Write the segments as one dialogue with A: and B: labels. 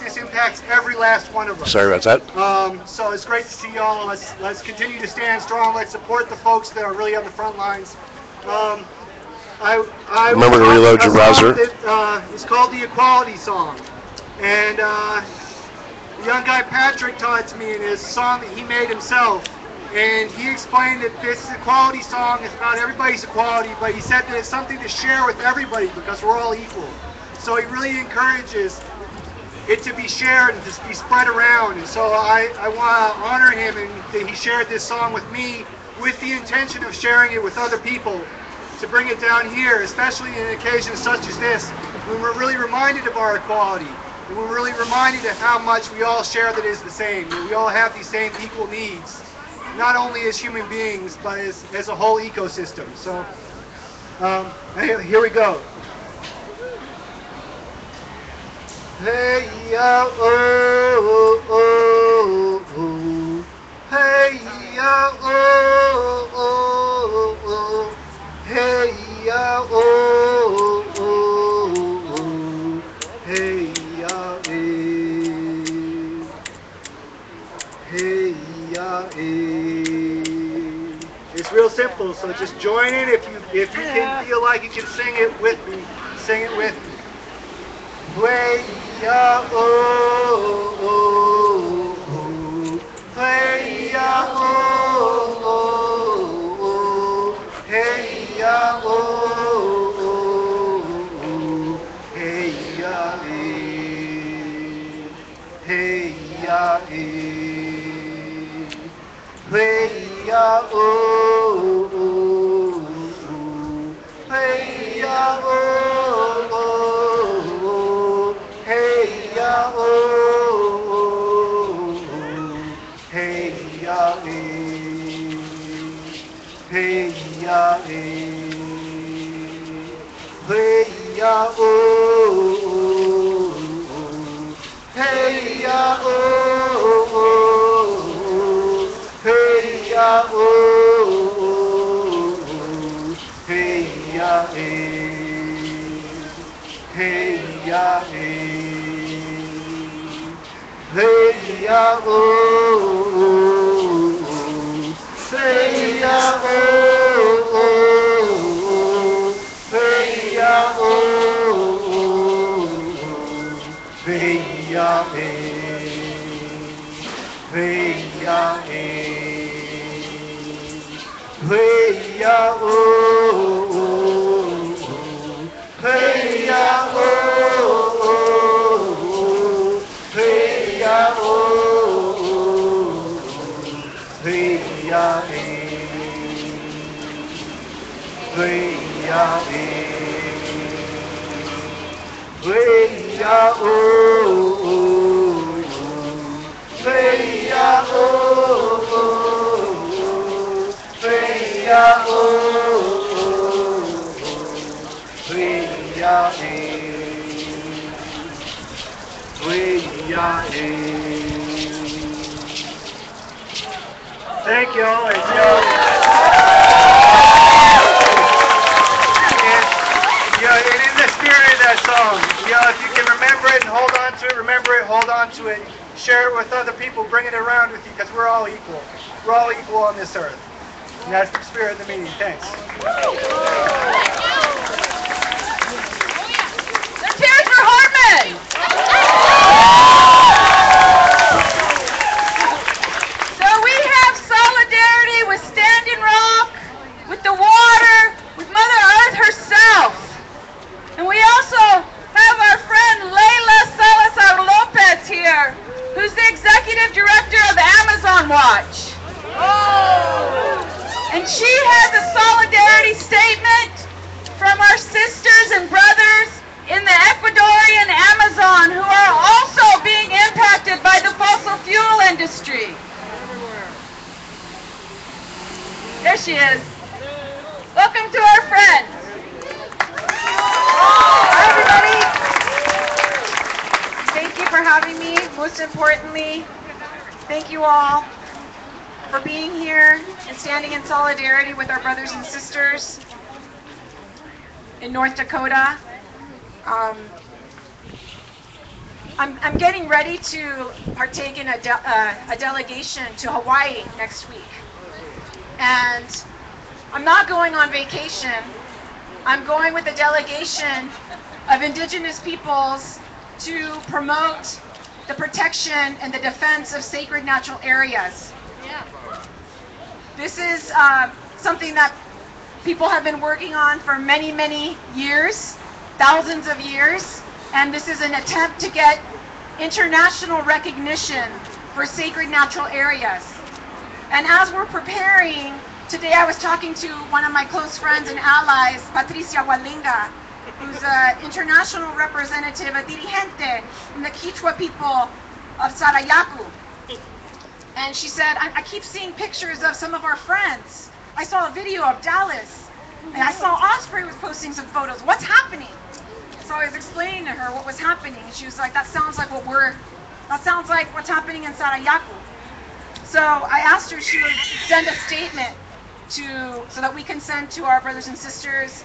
A: this impacts every last one of us.
B: Sorry about that.
A: Um, so it's great to see y'all. Let's let's continue to stand strong. Let's support the folks that are really on the front lines. Um, I, I
B: Remember to reload your browser.
A: That, uh, it's called the Equality Song, and uh, the young guy Patrick taught it to me in his song that he made himself. And he explained that this equality song is about everybody's equality, but he said that it's something to share with everybody because we're all equal. So he really encourages it to be shared and to be spread around. And so I, I want to honor him and that he shared this song with me with the intention of sharing it with other people to bring it down here, especially in occasions such as this, when we're really reminded of our equality. And we're really reminded of how much we all share that is the same. That we all have these same equal needs, not only as human beings, but as, as a whole ecosystem. So um, here we go. Hey ya oh oh oh. Hey ya oh oh oh. Hey ya oh oh oh. Hey ya eh. Hey ya eh. It's real simple, so just join in. If you if you can feel like you can sing it with me. Sing it with me. Way ya oh hey ya oh oh oh, hey. Ya eh, hey ya eh, hey. ya oh oh oh, hey ya oh oh oh, hey ya hey ya oh oh oh, hey ya oh oh oh, hey ya oh oh oh, hey ya eh, hey ya eh, hey ya oh oh oh, hey ya oh oh hey ya oh oh oh, oh. Thank you all. And in the spirit of that song, you know, if you can remember it and hold on to it, remember it, hold on to it, share it with other people, bring it around with you, because we're all equal. We're all equal on this earth. And that's the spirit of the meeting. Thanks.
C: Let's hear it for Hartman! So we have solidarity with Standing Rock, with the water, with Mother Earth herself. And we also have our friend Leila Salazar Lopez here, who's the executive director of Amazon Watch. And she has a solidarity statement from our sisters and brothers in the Ecuadorian Amazon who are also being impacted by the fossil fuel industry. There she is. Welcome to our friends.
D: Hi, everybody. Thank you for having me. Most importantly, thank you all for being here and standing in solidarity with our brothers and sisters in North Dakota. Um, I'm, I'm getting ready to partake in a, de- uh, a delegation to Hawaii next week. And I'm not going on vacation. I'm going with a delegation of indigenous peoples to promote the protection and the defense of sacred natural areas. Yeah. This is uh, something that people have been working on for many, many years, thousands of years, and this is an attempt to get international recognition for sacred natural areas. And as we're preparing, today I was talking to one of my close friends and allies, Patricia Gualinga, who's an international representative, a dirigente from the Quichua people of Sarayaku. And she said, I, I keep seeing pictures of some of our friends. I saw a video of Dallas, and I saw Osprey was posting some photos. What's happening? So I was explaining to her what was happening, and she was like, that sounds like what we're, that sounds like what's happening in Sarayaku. So I asked her she would send a statement to, so that we can send to our brothers and sisters.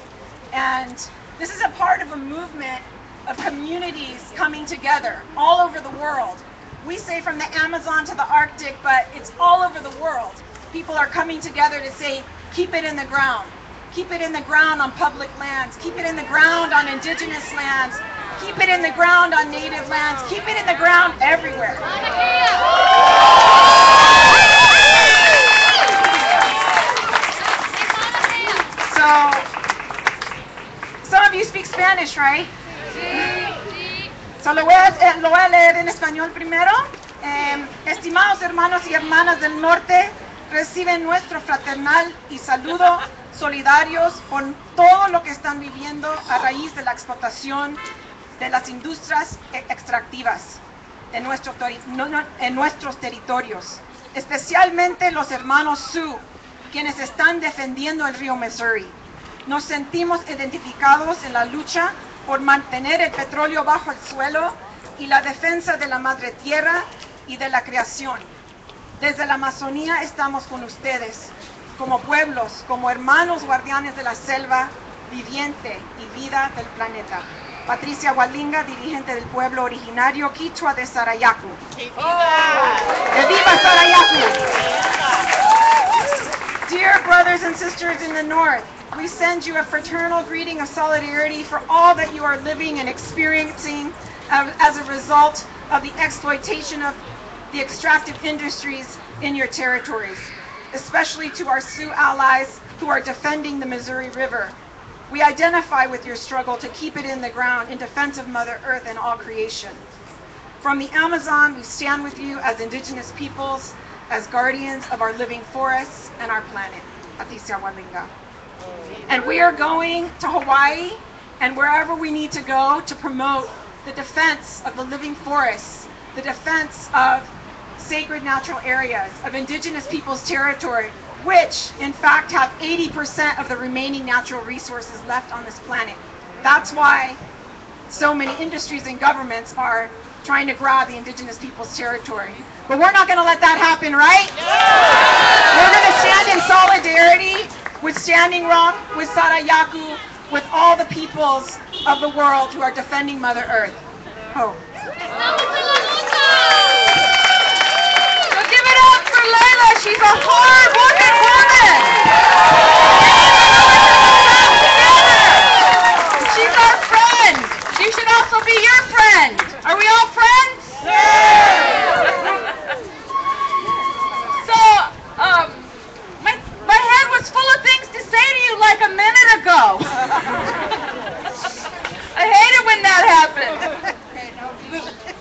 D: And this is a part of a movement of communities coming together all over the world. We say from the Amazon to the Arctic, but it's all over the world. People are coming together to say, keep it in the ground. Keep it in the ground on public lands. Keep it in the ground on indigenous lands. Keep it in the ground on native lands. Keep it in the ground everywhere. Spanish, right? So voy, a, eh, lo voy a leer en español primero. Eh, estimados hermanos y hermanas del norte, reciben nuestro fraternal y saludo solidarios con todo lo que están viviendo a raíz de la explotación de las industrias e- extractivas en, en nuestros territorios, especialmente los hermanos Sioux, quienes están defendiendo el río Missouri. Nos sentimos identificados en la lucha por mantener el petróleo bajo el suelo y la defensa de la madre tierra y de la creación. Desde la Amazonía estamos con ustedes, como pueblos, como hermanos guardianes de la selva viviente y vida del planeta. Patricia Walinga, dirigente del pueblo originario quichua de Sarayaku. ¡Que viva Sarayaku! Dear brothers and sisters in the North, we send you a fraternal greeting of solidarity for all that you are living and experiencing uh, as a result of the exploitation of the extractive industries in your territories, especially to our Sioux allies who are defending the Missouri River. We identify with your struggle to keep it in the ground in defense of Mother Earth and all creation. From the Amazon, we stand with you as indigenous peoples, as guardians of our living forests and our planet. Patricia Gualinga. And we are going to Hawaii and wherever we need to go to promote the defense of the living forests, the defense of sacred natural areas, of indigenous peoples' territory, which in fact have 80% of the remaining natural resources left on this planet. That's why so many industries and governments are trying to grab the indigenous people's territory. But we're not going to let that happen, right? We're going to stand in solidarity with Standing Rock, with Sarayaku, with all the peoples of the world who are defending Mother Earth. Oh.
C: So give it up for Leila. She's a hard-working woman. She's our friend. She should also be your friend. Are we all friends? So, um, my my head was full of things to say to you like a minute ago. I hate it when that happens.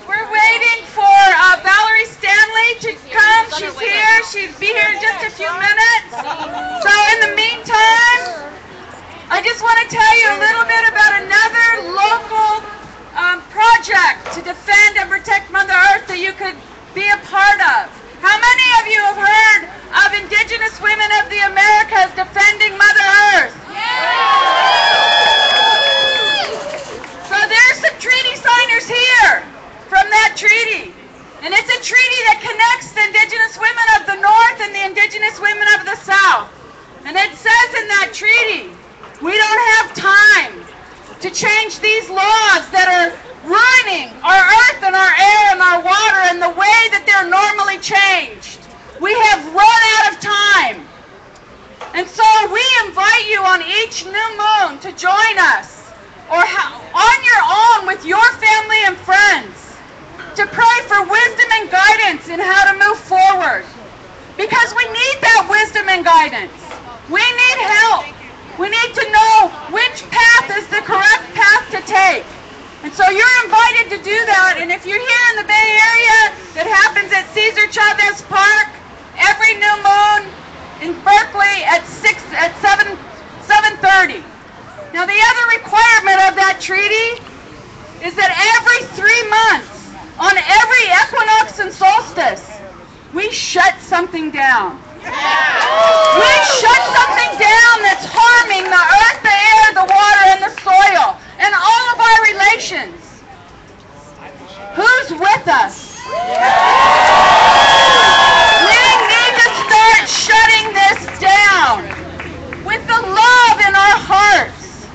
C: We're waiting for uh, Valerie Stanley to come. She's here. She'll be here in just a few minutes. So in the meantime, I just want to tell you a little bit about another local um, project to defend and protect Mother Earth that you could be a part of. How many of you have heard of Indigenous Women of the Americas defending Mother Earth? So there's some treaty signers here from that treaty. And it's a treaty that connects the indigenous women of the North and the indigenous women of the South. And it says in that treaty, we don't have time to change these laws that are ruining our earth and our air and our water and the way that they're normally changed. We have run out of time. And so we invite you on each new moon to join us or ha- on your own with your family and friends to pray for wisdom and guidance in how to move forward. Because we need that wisdom and guidance. We need help. We need to know which path is the correct path to take. And so you're invited to do that. And if you're here in the Bay Area, that happens at Cesar Chavez Park every new moon in Berkeley at 6 at 7 7:30. Now the other requirement of that treaty is that every 3 months on every equinox and solstice we shut something down. We shut something down that's harming the earth, the air, the water, and the soil, and all of our relations. Who's with us? We need to start shutting this down with the love in our hearts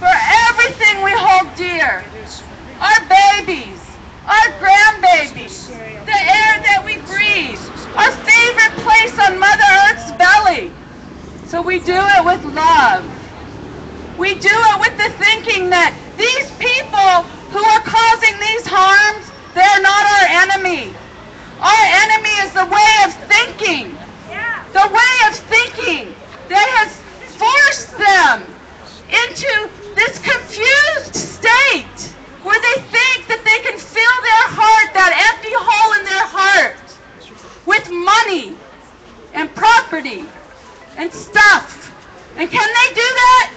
C: for everything we hold dear. Our babies, our grandbabies, the air that we breathe, our favorite place on Mother Earth's belly. So we do it with love. We do it with the thinking that these people who are causing these harms, they're not our enemy. Our enemy is the way of thinking. The way of thinking that has forced them into this confused state where they think that they can fill their heart, that empty hole in their heart, with money and property and stuff. And can they do that?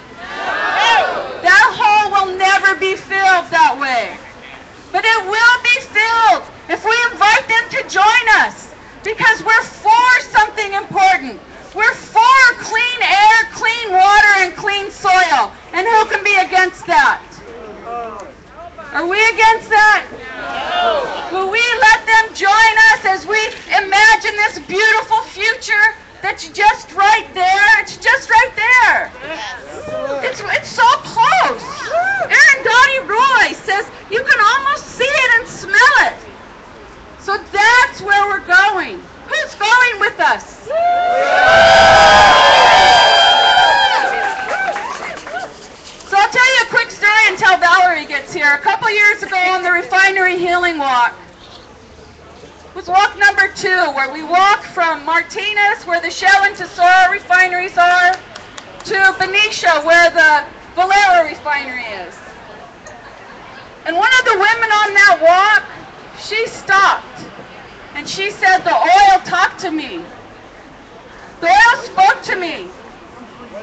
C: No. That hole will never be filled that way. But it will be filled if we invite them to join us because we're for something important. We're for clean air, clean water, and clean soil. And who can be against that? Are we against that? No. Will we let them join us as we imagine this beautiful future that's just right there? It's just right there. Yes. It's, it's so close. Arundhati Roy says you can almost see it and smell it. So that's where we're going. Who's going with us? So I'll tell you a quick story until Valerie gets here. A couple years ago on the refinery healing walk was walk number two, where we walk from Martinez, where the Shell and Tesoro refineries are, to Benicia, where the Valero refinery is. And one of the women on that walk, she stopped and she said, The oil talked to me. The oil spoke to me.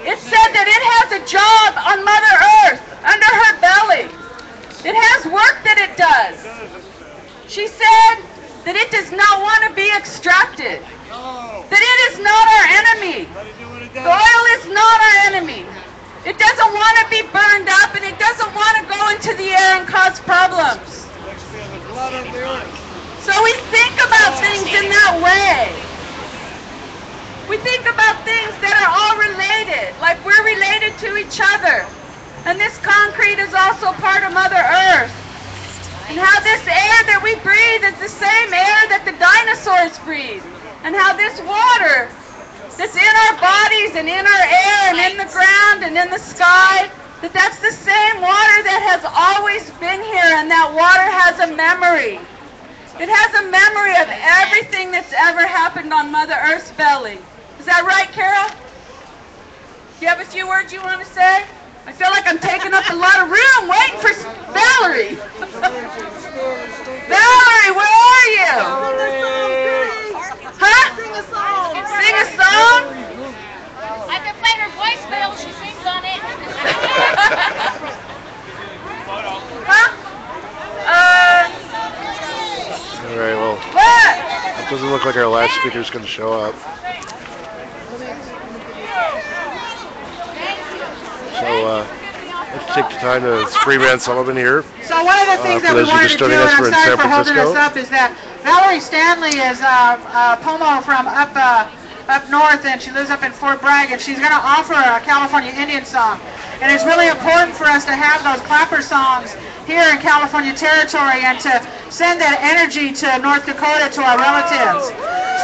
C: It said that it has a job on Mother Earth under her belly. It has work that it does. She said that it does not want to be extracted. That it is not our enemy. The oil is not our enemy. It doesn't want to be burned up and it doesn't want to go into the air and cause problems. So we about things in that way. We think about things that are all related, like we're related to each other. And this concrete is also part of Mother Earth. And how this air that we breathe is the same air that the dinosaurs breathe. And how this water that's in our bodies and in our air and in the ground and in the sky, that that's the same water that has always been here and that water has a memory. It has a memory of everything that's ever happened on Mother Earth's belly. Is that right, Carol? Do you have a few words you want to say? I feel like I'm taking up a lot of room waiting for Valerie. Valerie, where are you? Huh? Sing a song. Sing a song?
B: I can play her voicemail. She sings on it.
C: Huh? Uh,
E: All right, well,
C: what?
E: it doesn't look like our last is going to show up. So, uh, let's take the time to, it's Freeman Sullivan here.
F: So one of the things
E: Uh,
F: that we
E: those of you
F: wanted to do, and I'm sorry for holding us up, is that Valerie Stanley is uh, uh, Pomo from up uh, up north, and she lives up in Fort Bragg, and she's going to offer a California Indian song. And it's really important for us to have those clapper songs here in California territory and to send that energy to North Dakota to our relatives.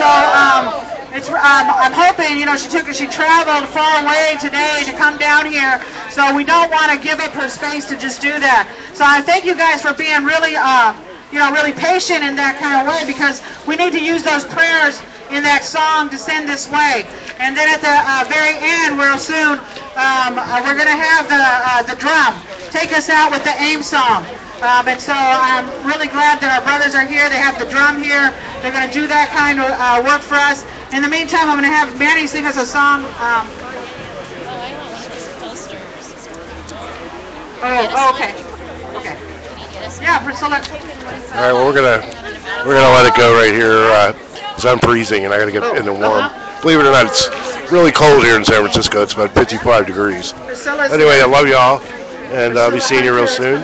F: So um, it's, um, I'm hoping, you know, she took, she traveled far away today to come down here, so we don't want to give up her space to just do that. So I thank you guys for being really, uh, you know, really patient in that kind of way because we need to use those prayers in that song to send this way. And then at the uh, very end, real soon, um, uh, we're going to have the, uh, the drum take us out with the AIM song. Um, and so I'm really glad that our brothers are here. They have the drum here. They're going to do that kind of uh, work for us. In the meantime, I'm going to have Manny sing us a song. Um, oh, oh, okay. Okay. Yeah, Priscilla.
E: All right, well, we're gonna we're gonna let it go right here. Uh, 'cause I'm freezing and I gotta get in the warm. Believe it or not, it's really cold here in San Francisco. It's about 55 degrees.
F: Priscilla's
E: Anyway, I love y'all, and I'll be seeing you real soon.